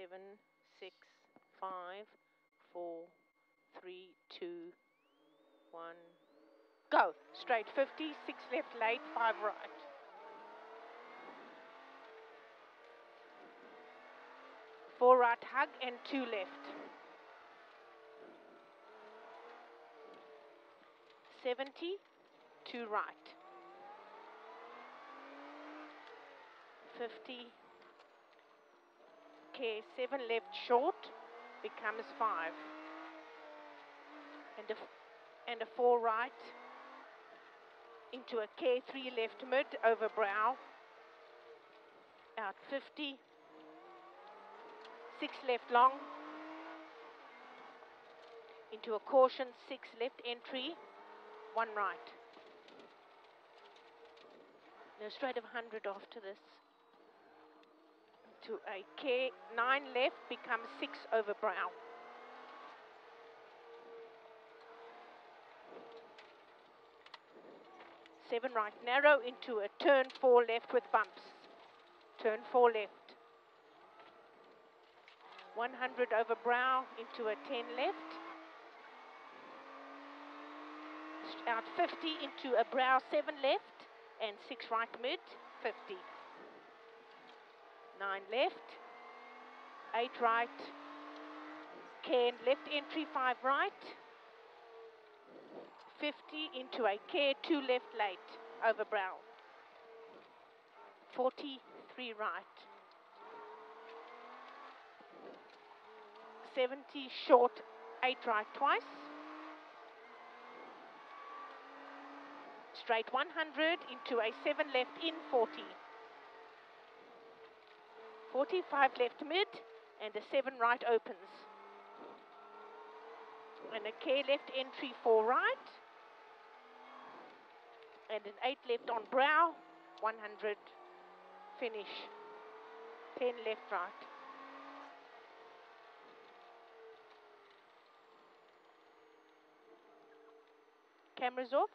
seven, six, five, four, three, two, one. Go. Straight 50, six left late, five right. Four right hug and two left. 70, two right. 50, okay, seven left short, becomes five. And a, and a four right, into a K3 left mid over brow, out 50, six left long, into a caution, six left entry, one right. No straight of 100 after this. To a K, nine left becomes six over brow. seven right, narrow into a turn four left with bumps. Turn four left. 100 over brow into a 10 left. Out 50 into a brow 7 left and 6 right mid, 50. 9 left, 8 right, Ken left entry 5 right. 50 into a care, two left late over brow. 43 right. 70 short, eight right twice. Straight 100 into a seven left in 40. 45 left mid and a seven right opens. And a K left entry four right and an 8 left on brow, 100, finish, 10 left right. Cameras off.